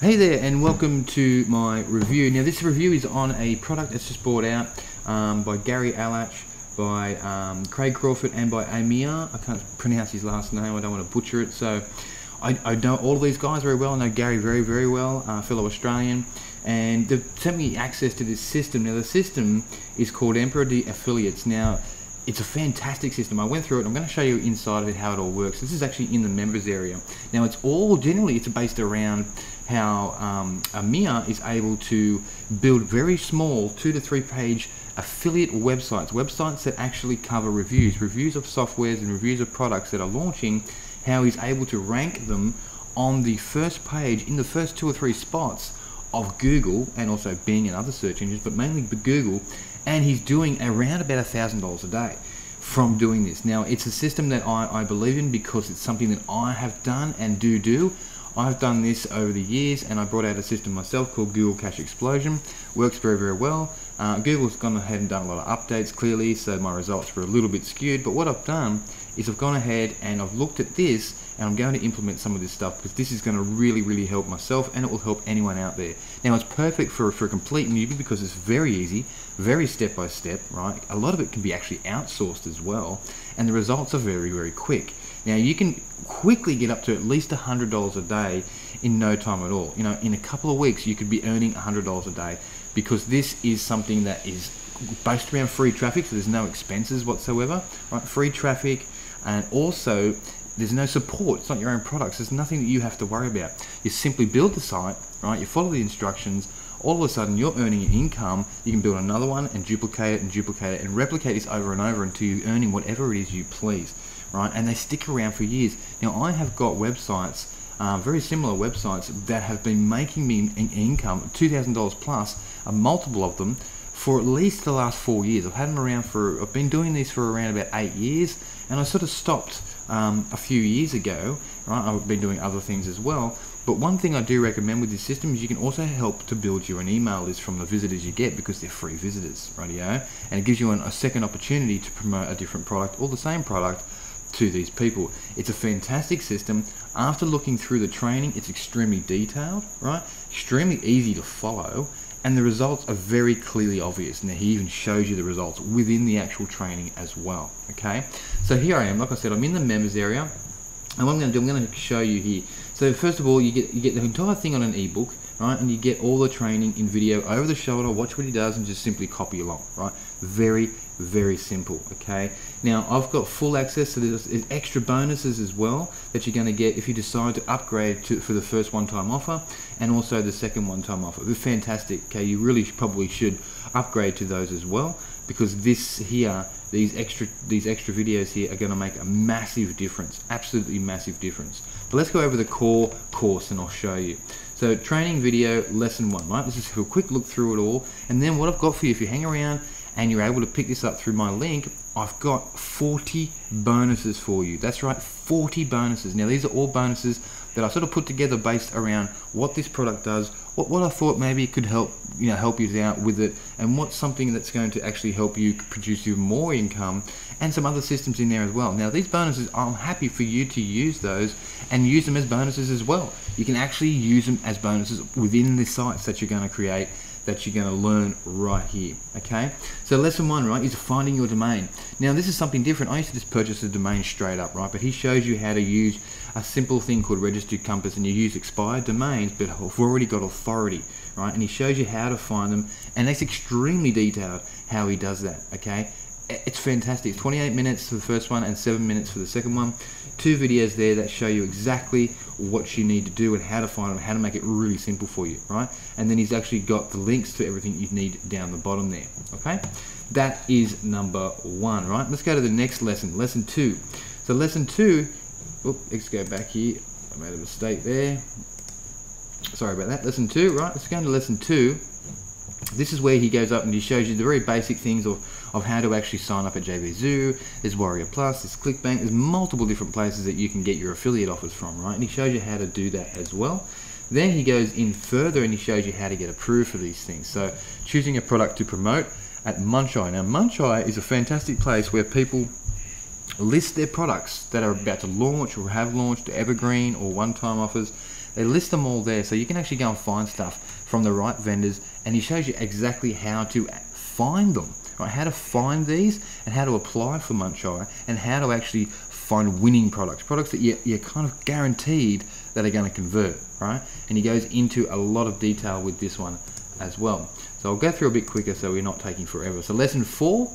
Hey there, and welcome to my review. Now, this review is on a product that's just brought out um, by Gary Alach, by um, Craig Crawford, and by Amir. I can't pronounce his last name, I don't want to butcher it. So, I, I know all of these guys very well. I know Gary very, very well, uh, fellow Australian. And they've sent me access to this system. Now, the system is called Emperor de Affiliates. Now, it's a fantastic system. I went through it. I'm going to show you inside of it how it all works. This is actually in the members area. Now, it's all generally it's based around how um, Amir is able to build very small two to three page affiliate websites, websites that actually cover reviews, reviews of softwares and reviews of products that are launching, how he's able to rank them on the first page in the first two or three spots of Google and also Bing and other search engines, but mainly Google, and he's doing around about a thousand dollars a day from doing this. Now, it's a system that I, I believe in because it's something that I have done and do do. I've done this over the years and I brought out a system myself called Google Cache Explosion. Works very, very well. Uh, Google's gone ahead and done a lot of updates clearly, so my results were a little bit skewed. But what I've done is I've gone ahead and I've looked at this and I'm going to implement some of this stuff because this is going to really, really help myself and it will help anyone out there. Now, it's perfect for, for a complete newbie because it's very easy, very step by step, right? A lot of it can be actually outsourced as well, and the results are very, very quick. Now, you can quickly get up to at least $100 a day in no time at all. You know, in a couple of weeks, you could be earning $100 a day because this is something that is based around free traffic, so there's no expenses whatsoever, right? Free traffic, and also there's no support. It's not your own products. There's nothing that you have to worry about. You simply build the site, right? You follow the instructions. All of a sudden, you're earning an income. You can build another one and duplicate it and duplicate it and replicate this over and over until you're earning whatever it is you please, right? And they stick around for years. Now, I have got websites, uh, very similar websites that have been making me an income, $2,000 plus, a multiple of them, for at least the last four years. I've had them around for, I've been doing these for around about eight years, and I sort of stopped um, a few years ago, right? I've been doing other things as well. But one thing I do recommend with this system is you can also help to build your an email list from the visitors you get because they're free visitors, radio, and it gives you an, a second opportunity to promote a different product or the same product to these people. It's a fantastic system. After looking through the training, it's extremely detailed, right? Extremely easy to follow, and the results are very clearly obvious. Now he even shows you the results within the actual training as well. Okay, so here I am. Like I said, I'm in the members area, and what I'm going to do, I'm going to show you here. So first of all, you get you get the entire thing on an ebook, right? And you get all the training in video over the shoulder. Watch what he does, and just simply copy along, right? Very very simple okay? Now I've got full access to this. Extra bonuses as well that you're going to get if you decide to upgrade to for the first one-time offer and also the second one-time offer. They're fantastic okay? You really probably should upgrade to those as well because this here these extra these extra videos here are going to make a massive difference absolutely massive difference. But let's go over the core course and I'll show you. So training video lesson one right? Let's a quick look through it all. And then what I've got for you if you hang around and you're able to pick this up through my link, I've got 40 bonuses for you. That's right, 40 bonuses. Now these are all bonuses that I sort of put together based around what this product does, what, what I thought maybe could help you know help you out with it, and what's something that's going to actually help you produce you more income, and some other systems in there as well. Now these bonuses, I'm happy for you to use those and use them as bonuses as well. You can actually use them as bonuses within the sites that you're going to create that you're going to learn right here. Okay, so lesson one, right, is finding your domain. Now, this is something different. I used to just purchase a domain straight up, right? But he shows you how to use a simple thing called registered compass, and you use expired domains, but have already got authority, right? And he shows you how to find them, and that's extremely detailed how he does that. Okay, it's fantastic. It's 28 minutes for the first one and 7 minutes for the second one. Two videos there that show you exactly what you need to do and how to find them, how to make it really simple for you, right? And then he's actually got the links to everything you need down the bottom there, okay? That is number one, right? Let's go to the next lesson, lesson two. So lesson two, let's go back here. I made a mistake there. Sorry about that. Lesson two, right? Let's go into lesson two this is where he goes up and he shows you the very basic things of, of how to actually sign up at JVZoo. There's Warrior Plus, there's ClickBank, there's multiple different places that you can get your affiliate offers from, right? And he shows you how to do that as well. Then he goes in further and he shows you how to get approved for these things. So choosing a product to promote at Muncheye. Now Muncheye is a fantastic place where people list their products that are about to launch or have launched, evergreen or one-time offers. They list them all there, so you can actually go and find stuff from the right vendors, and he shows you exactly how to find them, right? How to find these, and how to apply for Muncheye, and how to actually find winning products, products that you, you're kind of guaranteed that are going to convert, right? And he goes into a lot of detail with this one as well. So I'll go through a bit quicker so we're not taking forever. So lesson four,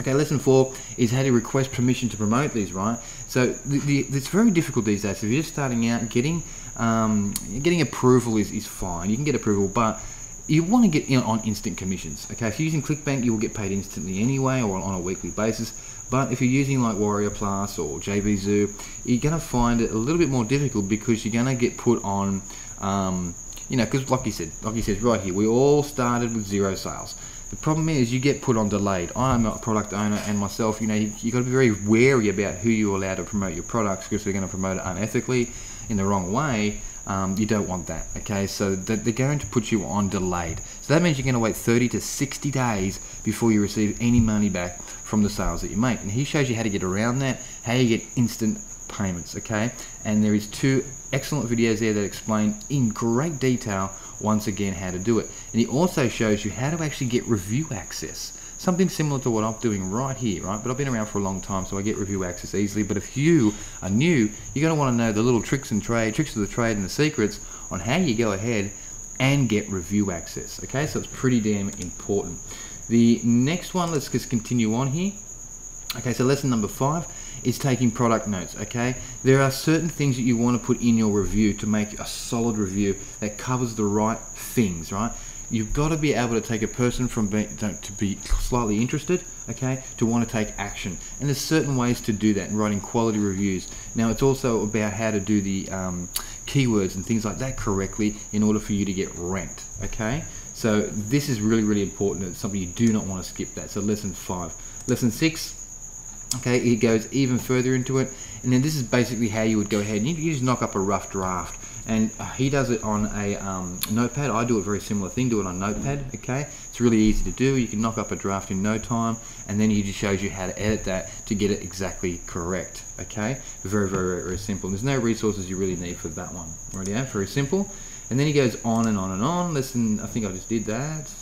okay, lesson four is how to request permission to promote these, right? So the, the, it's very difficult these days. If you're just starting out, getting um, getting approval is, is fine. You can get approval, but you want to get in on instant commissions. Okay, if you're using ClickBank, you will get paid instantly anyway or on a weekly basis. But if you're using like Warrior Plus or JVZoo, you're going to find it a little bit more difficult because you're going to get put on, um, you know, because like you said, like you said right here, we all started with zero sales. The problem is you get put on delayed. I'm a product owner and myself, you know, you, you got to be very wary about who you allow to promote your products because they're going to promote it unethically in the wrong way. Um, you don't want that, okay? So they're going to put you on delayed. So that means you're going to wait 30 to 60 days before you receive any money back from the sales that you make. And he shows you how to get around that, how you get instant payments, okay? And there is two excellent videos there that explain in great detail once again how to do it. And he also shows you how to actually get review access. Something similar to what I'm doing right here, right? But I've been around for a long time, so I get review access easily. But if you are new, you're going to want to know the little tricks and trade, tricks of the trade and the secrets on how you go ahead and get review access. Okay, so it's pretty damn important. The next one, let's just continue on here. Okay, so lesson number five is taking product notes, okay? There are certain things that you want to put in your review to make a solid review that covers the right things, right? You've got to be able to take a person from being, to be slightly interested, okay, to want to take action. And there's certain ways to do that in writing quality reviews. Now, it's also about how to do the um, keywords and things like that correctly in order for you to get ranked, okay? So this is really, really important. It's something you do not want to skip that. So lesson five. Lesson six, okay, it goes even further into it. And then this is basically how you would go ahead and you, you just knock up a rough draft and he does it on a um, notepad. I do a very similar thing, do it on notepad, okay? It's really easy to do. You can knock up a draft in no time, and then he just shows you how to edit that to get it exactly correct, okay? Very, very, very, very simple. There's no resources you really need for that one, right? Yeah, very simple. And then he goes on and on and on. Listen, I think I just did that.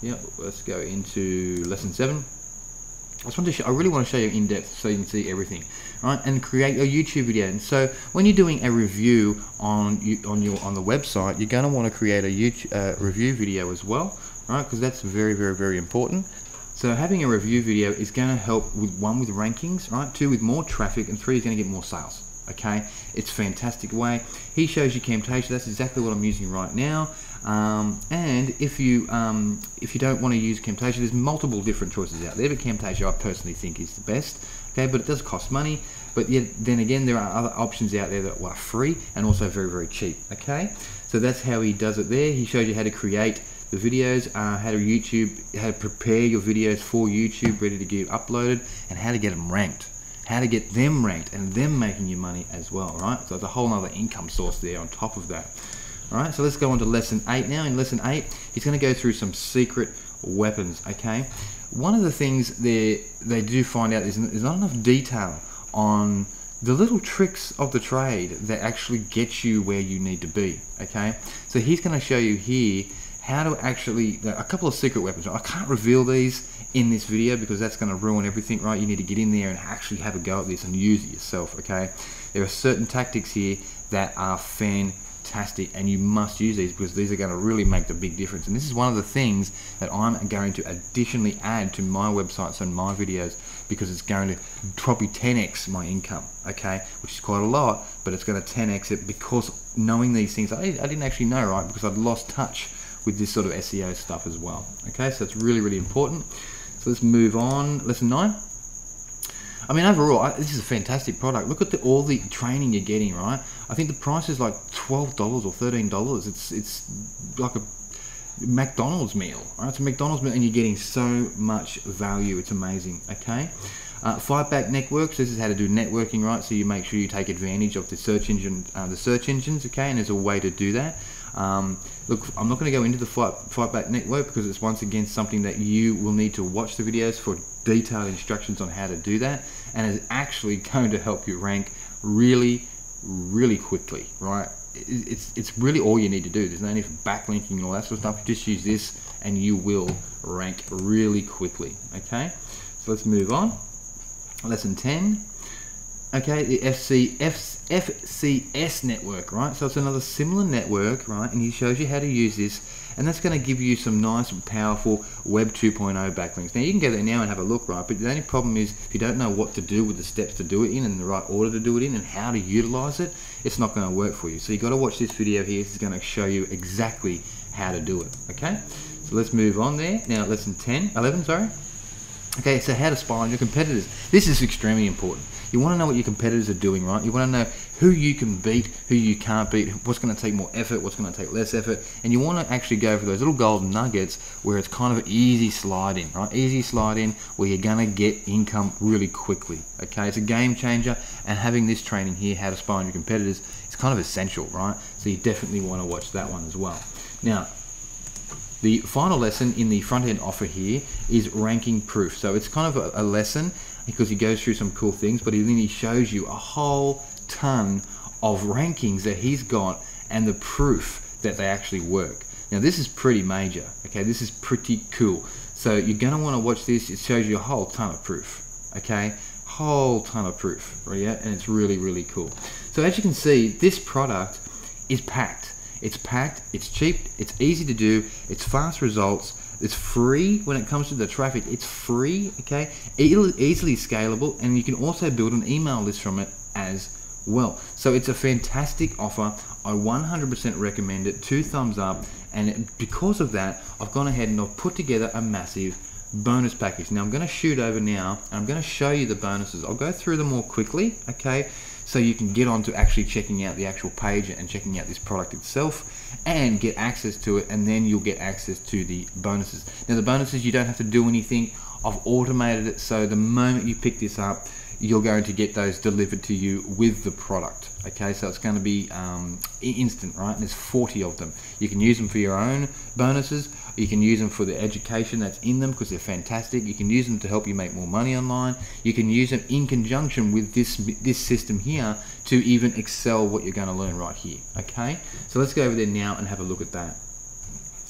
Yep, let's go into lesson seven. I just want to show, I really want to show you in depth so you can see everything, right? And create a YouTube video. And so when you're doing a review on you, on your on the website, you're going to want to create a YouTube uh, review video as well, right? Because that's very very very important. So having a review video is going to help with one with rankings, right? Two with more traffic, and three is going to get more sales. Okay, it's fantastic way. He shows you Camtasia. That's exactly what I'm using right now. Um, and if you um, if you don't want to use Camtasia, there's multiple different choices out there. But Camtasia, I personally think, is the best. Okay, but it does cost money. But yet, then again, there are other options out there that are free and also very very cheap. Okay, so that's how he does it there. He shows you how to create the videos, uh, how to YouTube, how to prepare your videos for YouTube, ready to get uploaded, and how to get them ranked how to get them ranked and them making you money as well, right? So it's a whole other income source there on top of that. All right, so let's go on to lesson eight now. In lesson eight, he's going to go through some secret weapons, okay? One of the things they, they do find out is there's not enough detail on the little tricks of the trade that actually get you where you need to be, okay? So he's going to show you here how to actually, uh, a couple of secret weapons. I can't reveal these in this video because that's going to ruin everything, right? You need to get in there and actually have a go at this and use it yourself, okay? There are certain tactics here that are fantastic fantastic and you must use these because these are going to really make the big difference. And this is one of the things that I'm going to additionally add to my websites and my videos because it's going to probably 10x my income okay? Which is quite a lot but it's going to 10x it because knowing these things I, didn't actually know right? Because I'd lost touch with this sort of SEO stuff as well okay? So it's really really important. So let's move on. Lesson 9 I mean, overall, I, this is a fantastic product. Look at the, all the training you're getting, right? I think the price is like twelve dollars or thirteen dollars. It's it's like a McDonald's meal, right? It's a McDonald's meal, and you're getting so much value. It's amazing. Okay. Uh, Fightback Networks. This is how to do networking, right? So you make sure you take advantage of the search engine, uh, the search engines. Okay, and there's a way to do that. Um, look, I'm not going to go into the Fight, fight back Network because it's once again something that you will need to watch the videos for detailed instructions on how to do that, and is actually going to help you rank really really quickly, right? it's it's really all you need to do. There's no need for backlinking and all that sort of stuff. Just use this, and you will rank really quickly. Okay, so let's move on. Lesson ten. Okay, the FC F, FCS network, right? So it's another similar network, right? And he shows you how to use this and that's going to give you some nice powerful Web 2.0 backlinks. Now you can go there now and have a look, right? But the only problem is if you don't know what to do with the steps to do it in and the right order to do it in and how to utilize it, it's not going to work for you. So you've got to watch this video here. This is going to show you exactly how to do it, okay? So let's move on there. Now lesson 10, 11, sorry. Okay, so how to spy on your competitors. This is extremely important. You want to know what your competitors are doing, right? You want to know who you can beat, who you can't beat, what's going to take more effort, what's going to take less effort, and you want to actually go for those little golden nuggets where it's kind of easy sliding, right? Easy sliding where you're going to get income really quickly. Okay, it's a game changer, and having this training here, how to spy on your competitors, is kind of essential, right? So you definitely want to watch that one as well. Now, the final lesson in the front end offer here is ranking proof. So it's kind of a, a lesson because he goes through some cool things, but he then he shows you a whole ton of rankings that he's got and the proof that they actually work. Now this is pretty major, okay? This is pretty cool. So you're gonna wanna watch this. It shows you a whole ton of proof, okay? Whole ton of proof, right? Yeah, and it's really, really cool. So as you can see, this product is packed. It's packed, it's cheap, it's easy to do, it's fast results, it's free when it comes to the traffic. It's free, okay? Easily scalable, and you can also build an email list from it as well. So it's a fantastic offer. I 100% recommend it. Two thumbs up. And because of that, I've gone ahead and I've put together a massive bonus package. Now I'm going to shoot over now and I'm going to show you the bonuses. I'll go through them more quickly, okay? So you can get on to actually checking out the actual page and checking out this product itself and get access to it and then you'll get access to the bonuses. Now the bonuses you don't have to do anything. I've automated it so the moment you pick this up you're going to get those delivered to you with the product. Okay, so it's going to be um, instant, right? And there's 40 of them. You can use them for your own bonuses. You can use them for the education that's in them because they're fantastic. You can use them to help you make more money online. You can use them in conjunction with this this system here to even excel what you're going to learn right here. Okay, so let's go over there now and have a look at that.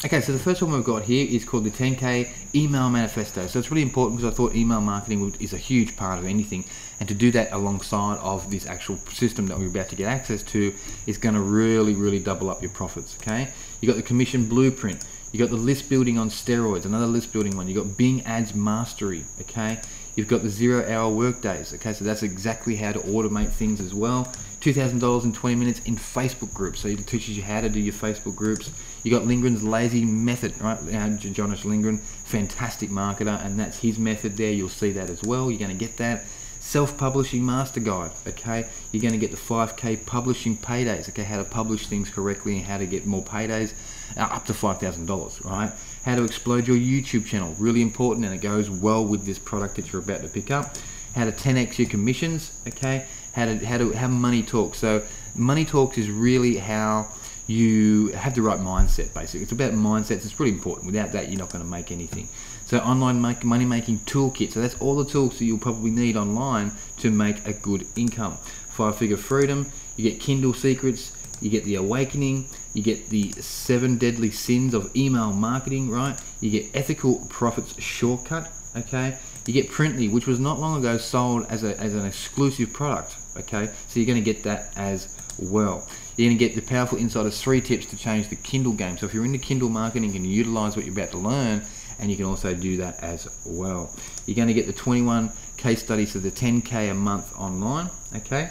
Okay, so the first one we've got here is called the 10K Email Manifesto. So it's really important because I thought email marketing is a huge part of anything. And to do that alongside of this actual system that we're about to get access to is going to really, really double up your profits, okay? You've got the commission blueprint. You got the list building on steroids, another list building one. You got Bing Ads Mastery, okay? You've got the zero hour work days, okay? So that's exactly how to automate things as well. $2,000 in 20 minutes in Facebook groups. So it teaches you how to do your Facebook groups. You got Lindgren's lazy method, right? Uh, Jonas Lindgren, fantastic marketer, and that's his method there. You'll see that as well. You're going to get that. Self-publishing master guide, okay? You're going to get the 5K publishing paydays, okay? How to publish things correctly and how to get more paydays, uh, up to $5,000, right? How to explode your YouTube channel, really important, and it goes well with this product that you're about to pick up. How to 10x your commissions, okay? how to how to have money talks. So money talks is really how you have the right mindset. Basically, it's about mindsets. It's really important. Without that, you're not going to make anything. So online make, money making toolkit. So that's all the tools that you'll probably need online to make a good income. Five figure freedom. You get Kindle secrets. You get the awakening. You get the seven deadly sins of email marketing. Right. You get ethical profits shortcut. Okay. You get Printly, which was not long ago sold as, a, as an exclusive product okay? So you're going to get that as well. You're going to get the Powerful Insiders 3 tips to change the Kindle game. So if you're into Kindle marketing, and you utilize what you're about to learn and you can also do that as well. You're going to get the 21 case studies of the 10K a month online, okay?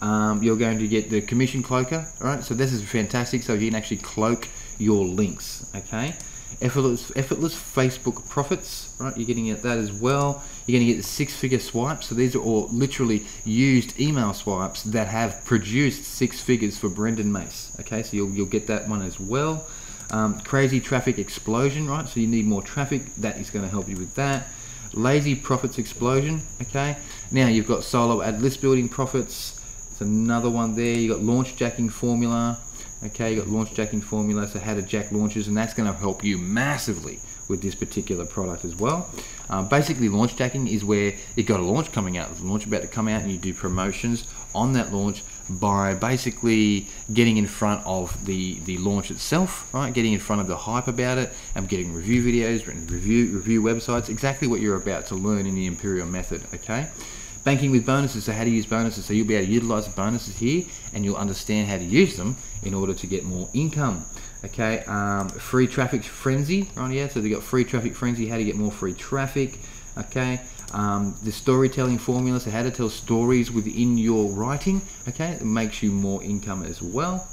Um, you're going to get the commission cloaker, all right? So this is fantastic. So you can actually cloak your links, okay? effortless, effortless Facebook profits, right? You're getting at that as well. You're going to get the six-figure swipes. So these are all literally used email swipes that have produced six figures for Brendan Mace. Okay, so you'll you'll get that one as well. Um, crazy traffic explosion, right? So you need more traffic. That is going to help you with that. Lazy profits explosion. Okay. Now you've got solo ad list building profits. It's another one there. You got launch jacking formula. Okay, you got launch jacking formula, so how to jack launches, and that's going to help you massively with this particular product as well. Um, basically, launch jacking is where you've got a launch coming out, there's a launch about to come out, and you do promotions on that launch by basically getting in front of the the launch itself, right? Getting in front of the hype about it, and getting review videos, written review review websites, exactly what you're about to learn in the Imperial method. Okay. Banking with bonuses, so how to use bonuses. So you'll be able to utilize the bonuses here and you'll understand how to use them in order to get more income. Okay, um, free traffic frenzy, right? Yeah, so they got free traffic frenzy, how to get more free traffic. Okay, um, the storytelling formula, so how to tell stories within your writing. Okay, it makes you more income as well.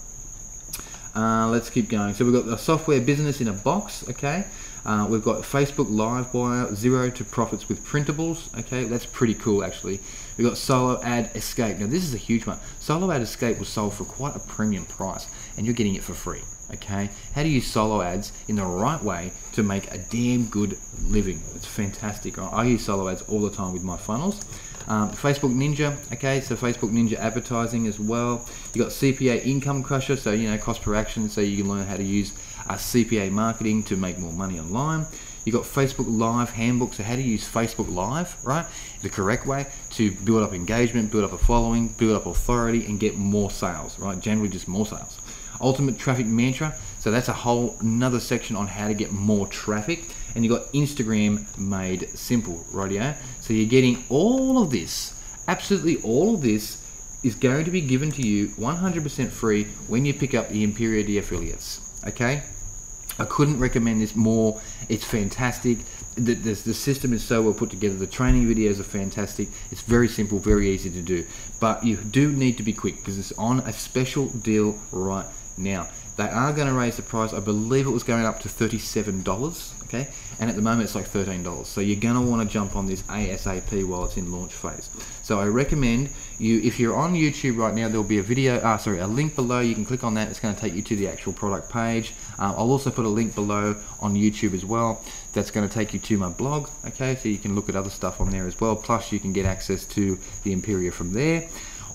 Uh, let's keep going. So we've got the software business in a box. Okay, uh, we've got Facebook Live Wire, zero to profits with printables. Okay, that's pretty cool actually. We've got Solo Ad Escape. Now this is a huge one. Solo Ad Escape was sold for quite a premium price, and you're getting it for free. Okay, how to use solo ads in the right way to make a damn good living. It's fantastic. I use solo ads all the time with my funnels. Um, Facebook Ninja, okay, so Facebook Ninja advertising as well. You got CPA Income Crusher, so you know cost per action, so you can learn how to use uh, CPA marketing to make more money online. You got Facebook Live handbook, so how to use Facebook Live, right? The correct way to build up engagement, build up a following, build up authority, and get more sales, right? Generally, just more sales. Ultimate Traffic Mantra, so that's a whole another section on how to get more traffic and you've got Instagram made simple, right? Yeah. So you're getting all of this, absolutely all of this is going to be given to you 100% free when you pick up the Emperor de Affiliates. Okay. I couldn't recommend this more. It's fantastic. The, the, the, system is so well put together. The training videos are fantastic. It's very simple, very easy to do. But you do need to be quick because it's on a special deal right now. They are going to raise the price. I believe it was going up to $37, okay? And at the moment it's like $13. So you're going to want to jump on this ASAP while it's in launch phase. So I recommend you, if you're on YouTube right now, there'll be a video, uh, sorry, a link below. You can click on that. It's going to take you to the actual product page. Um, I'll also put a link below on YouTube as well. That's going to take you to my blog, okay? So you can look at other stuff on there as well. Plus you can get access to the Imperia from there.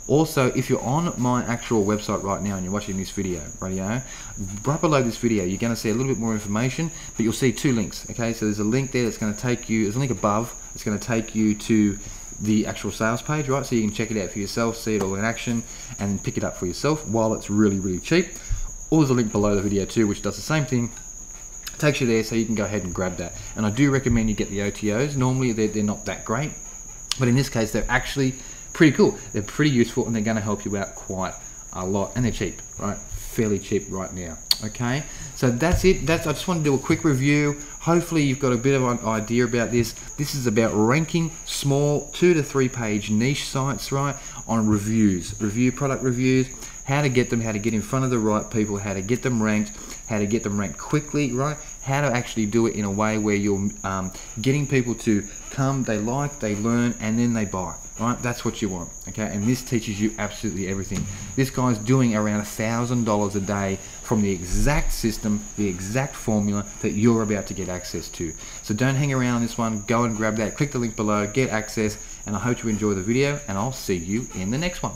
Also, if you're on my actual website right now and you're watching this video, right radio, right below this video, you're going to see a little bit more information, but you'll see two links. Okay, so there's a link there that's going to take you. There's a link above. It's going to take you to the actual sales page, right? So you can check it out for yourself, see it all in action, and pick it up for yourself while it's really, really cheap. Or there's a link below the video too, which does the same thing. takes you there, so you can go ahead and grab that. And I do recommend you get the OTOs. Normally, they're, they're not that great, but in this case, they're actually pretty cool. They're pretty useful and they're going to help you out quite a lot. And they're cheap, right? Fairly cheap right now. Okay, so that's it. That's I just want to do a quick review. Hopefully you've got a bit of an idea about this. This is about ranking small two to three page niche sites, right? On reviews, review product reviews, how to get them, how to get in front of the right people, how to get them ranked, how to get them ranked quickly, right? How to actually do it in a way where you're um, getting people to come, they like, they learn, and then they buy right? That's what you want, okay? And this teaches you absolutely everything. This guy's doing around a thousand dollars a day from the exact system, the exact formula that you're about to get access to. So don't hang around on this one. Go and grab that. Click the link below, get access, and I hope you enjoy the video, and I'll see you in the next one.